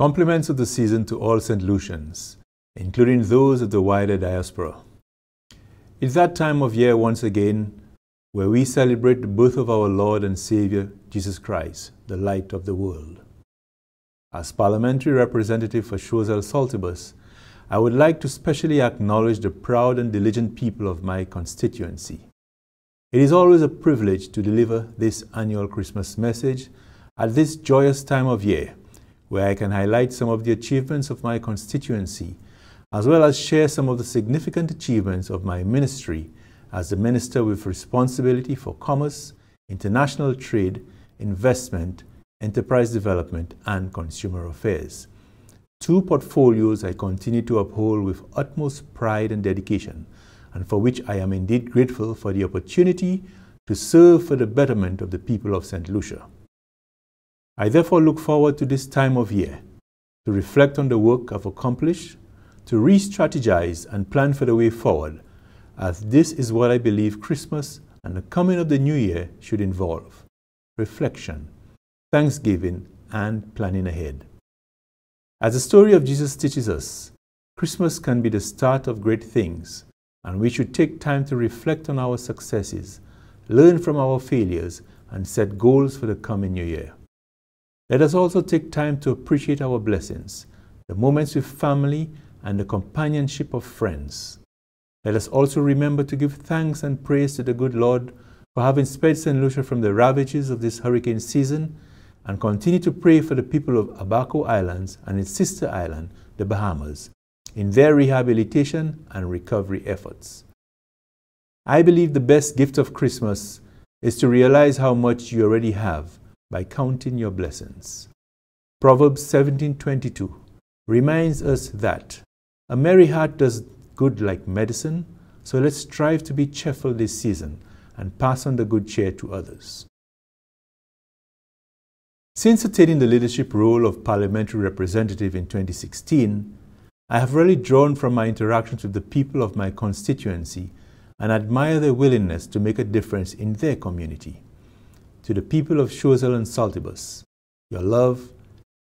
Compliments of the season to all St. Lucians, including those of the wider diaspora. It's that time of year once again where we celebrate the birth of our Lord and Savior, Jesus Christ, the light of the world. As parliamentary representative for Choiseul Saltibus, I would like to specially acknowledge the proud and diligent people of my constituency. It is always a privilege to deliver this annual Christmas message at this joyous time of year, where I can highlight some of the achievements of my constituency, as well as share some of the significant achievements of my ministry as the Minister with responsibility for commerce, international trade, investment, enterprise development, and consumer affairs. Two portfolios I continue to uphold with utmost pride and dedication, and for which I am indeed grateful for the opportunity to serve for the betterment of the people of St. Lucia. I therefore look forward to this time of year to reflect on the work I've accomplished, to re strategize and plan for the way forward, as this is what I believe Christmas and the coming of the new year should involve reflection, thanksgiving, and planning ahead. As the story of Jesus teaches us, Christmas can be the start of great things, and we should take time to reflect on our successes, learn from our failures, and set goals for the coming new year. Let us also take time to appreciate our blessings, the moments with family, and the companionship of friends. Let us also remember to give thanks and praise to the good Lord for having spared St. Lucia from the ravages of this hurricane season and continue to pray for the people of Abaco Islands and its sister island, the Bahamas, in their rehabilitation and recovery efforts. I believe the best gift of Christmas is to realize how much you already have by counting your blessings. Proverbs 17:22 reminds us that a merry heart does good like medicine, so let's strive to be cheerful this season and pass on the good cheer to others. Since attaining the leadership role of parliamentary representative in 2016, I have really drawn from my interactions with the people of my constituency and admire their willingness to make a difference in their community. To the people of Choiseul and Saltibus, your love,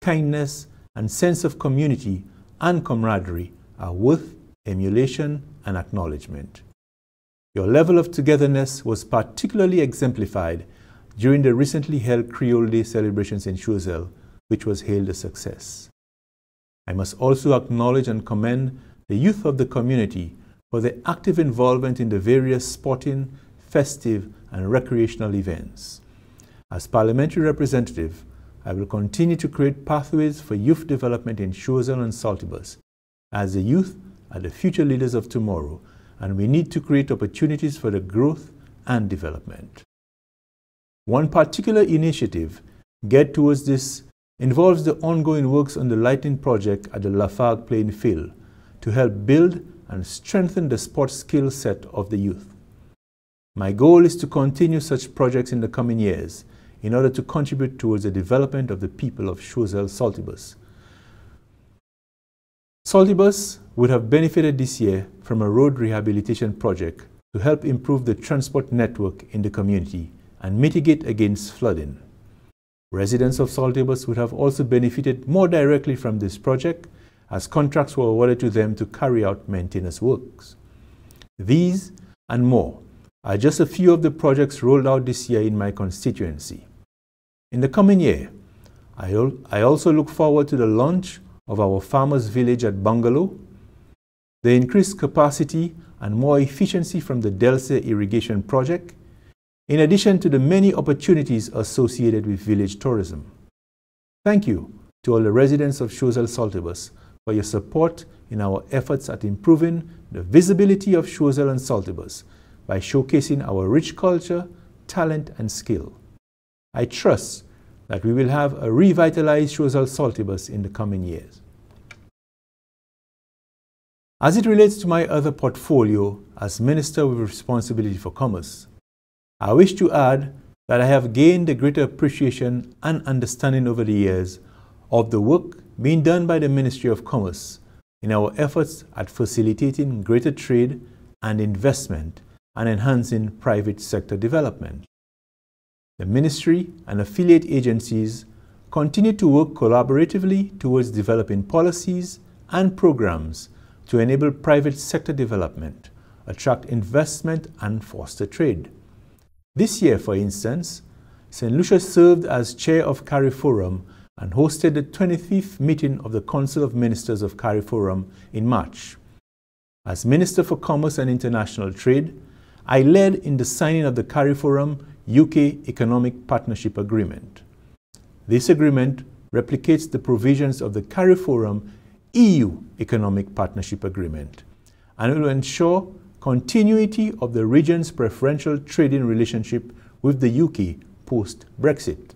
kindness, and sense of community and camaraderie are worth emulation and acknowledgement. Your level of togetherness was particularly exemplified during the recently held Creole Day celebrations in Choiseul, which was hailed a success. I must also acknowledge and commend the youth of the community for their active involvement in the various sporting, festive, and recreational events. As parliamentary representative, I will continue to create pathways for youth development in Choiseul and Saltibus, as the youth are the future leaders of tomorrow, and we need to create opportunities for the growth and development. One particular initiative geared towards this involves the ongoing works on the lighting project at the Lafargue playing field to help build and strengthen the sports skill set of the youth. My goal is to continue such projects in the coming years in order to contribute towards the development of the people of Choiseul Saltibus. Saltibus would have benefited this year from a road rehabilitation project to help improve the transport network in the community and mitigate against flooding. Residents of Saltibus would have also benefited more directly from this project as contracts were awarded to them to carry out maintenance works. These and more are just a few of the projects rolled out this year in my constituency. In the coming year, I, I also look forward to the launch of our farmers' village at Bungalow, the increased capacity and more efficiency from the Delcer irrigation project, in addition to the many opportunities associated with village tourism. Thank you to all the residents of Choiseul Saltibus for your support in our efforts at improving the visibility of Choiseul and Saltibus by showcasing our rich culture, talent, and skill. I trust that we will have a revitalized Choiseul Saltibus in the coming years. As it relates to my other portfolio as Minister with responsibility for commerce, I wish to add that I have gained a greater appreciation and understanding over the years of the work being done by the Ministry of Commerce in our efforts at facilitating greater trade and investment and enhancing private sector development. The Ministry and affiliate agencies continue to work collaboratively towards developing policies and programs to enable private sector development, attract investment, and foster trade. This year, for instance, St. Lucia served as chair of CARIFORUM and hosted the 25th meeting of the Council of Ministers of CARIFORUM in March. As Minister for Commerce and International Trade, I led in the signing of the CARIFORUM UK Economic Partnership Agreement. This agreement replicates the provisions of the CARIFORUM EU Economic Partnership Agreement and will ensure continuity of the region's preferential trading relationship with the UK post-Brexit.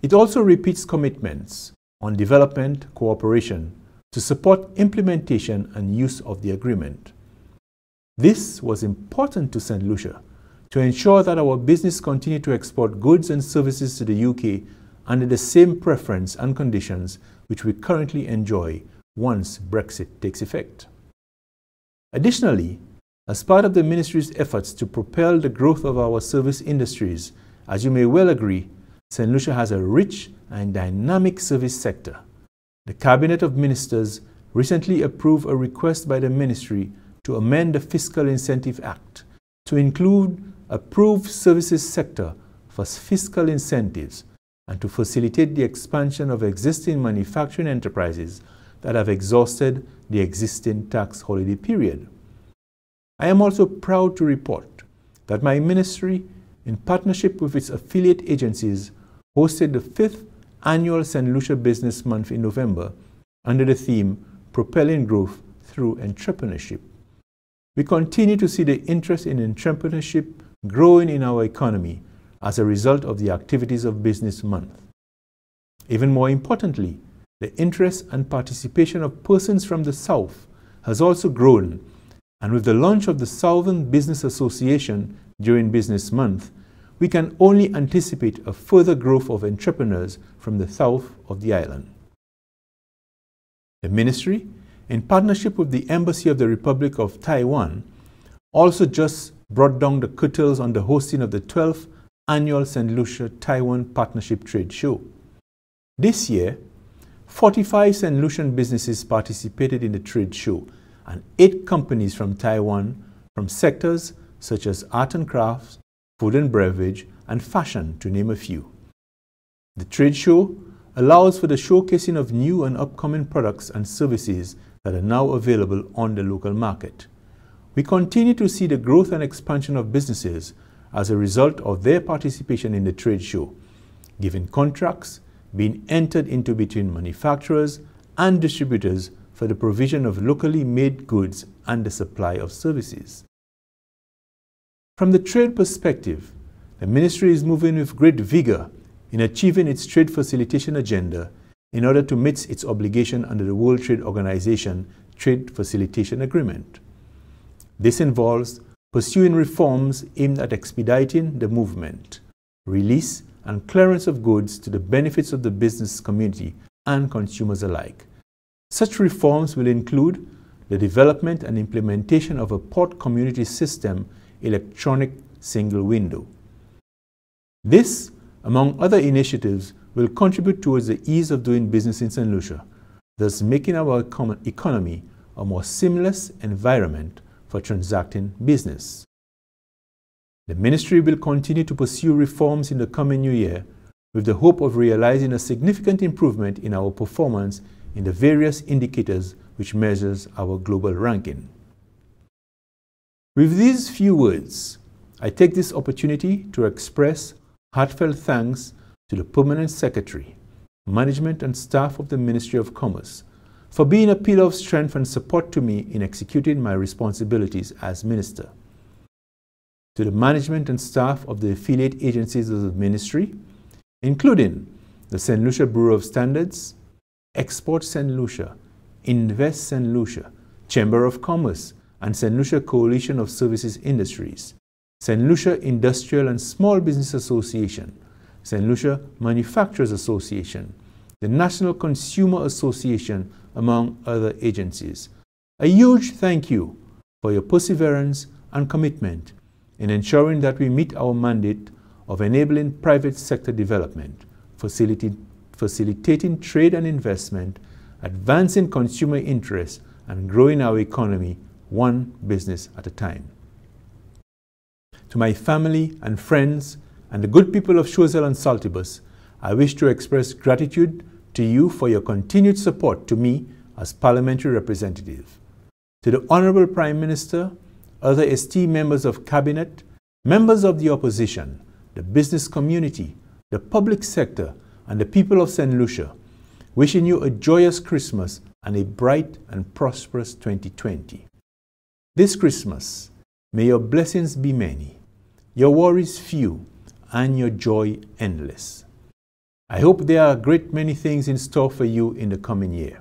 It also repeats commitments on development cooperation to support implementation and use of the agreement. This was important to St. Lucia to ensure that our business continue to export goods and services to the UK under the same preference and conditions which we currently enjoy once Brexit takes effect. Additionally, as part of the ministry's efforts to propel the growth of our service industries, as you may well agree, St. Lucia has a rich and dynamic service sector. The Cabinet of Ministers recently approved a request by the Ministry to amend the Fiscal Incentive Act to include approved services sector for fiscal incentives and to facilitate the expansion of existing manufacturing enterprises that have exhausted the existing tax holiday period. I am also proud to report that my ministry, in partnership with its affiliate agencies, hosted the fifth annual St. Lucia Business Month in November under the theme Propelling Growth Through Entrepreneurship. We continue to see the interest in entrepreneurship growing in our economy as a result of the activities of Business Month. Even more importantly, the interest and participation of persons from the South has also grown, and with the launch of the Southern Business Association during Business Month, we can only anticipate a further growth of entrepreneurs from the south of the island. The ministry, in partnership with the Embassy of the Republic of Taiwan, also just brought down the curtains on the hosting of the 12th annual St. Lucia Taiwan Partnership Trade Show. This year, 45 St. Lucian businesses participated in the trade show and eight companies from Taiwan from sectors such as art and crafts, food and beverage, and fashion, to name a few. The trade show allows for the showcasing of new and upcoming products and services that are now available on the local market. We continue to see the growth and expansion of businesses as a result of their participation in the trade show, given contracts being entered into between manufacturers and distributors for the provision of locally made goods and the supply of services. From the trade perspective, the ministry is moving with great vigor in achieving its trade facilitation agenda in order to meet its obligation under the World Trade Organization Trade Facilitation Agreement. This involves pursuing reforms aimed at expediting the movement, release, and clearance of goods to the benefits of the business community and consumers alike. Such reforms will include the development and implementation of a port community system electronic single window. This, among other initiatives, will contribute towards the ease of doing business in St. Lucia, thus making our economy a more seamless environment for transacting business. The ministry will continue to pursue reforms in the coming new year with the hope of realizing a significant improvement in our performance in the various indicators which measures our global ranking. With these few words, I take this opportunity to express heartfelt thanks to the Permanent Secretary, management and staff of the Ministry of Commerce for being a pillar of strength and support to me in executing my responsibilities as Minister. To the management and staff of the affiliate agencies of the Ministry, including the St. Lucia Bureau of Standards, Export St. Lucia, Invest St. Lucia, Chamber of Commerce, and St. Lucia Coalition of Services Industries, St. Lucia Industrial and Small Business Association, St. Lucia Manufacturers Association, the National Consumer Association, among other agencies. A huge thank you for your perseverance and commitment in ensuring that we meet our mandate of enabling private sector development, facilitating, facilitating trade and investment, advancing consumer interests, and growing our economy one business at a time. To my family and friends and the good people of Choiseul and Saltibus, I wish to express gratitude to you for your continued support to me as parliamentary representative. To the Honorable Prime Minister, other esteemed members of Cabinet, members of the opposition, the business community, the public sector, and the people of St. Lucia, wishing you a joyous Christmas and a bright and prosperous 2020. This Christmas, may your blessings be many, your worries few, and your joy endless. I hope there are a great many things in store for you in the coming year.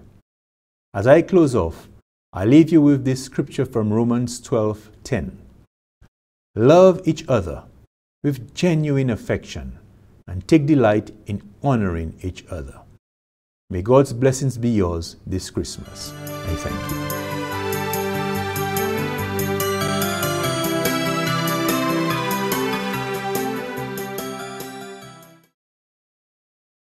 As I close off, I leave you with this scripture from Romans 12:10. Love each other with genuine affection and take delight in honoring each other. May God's blessings be yours this Christmas. I thank you.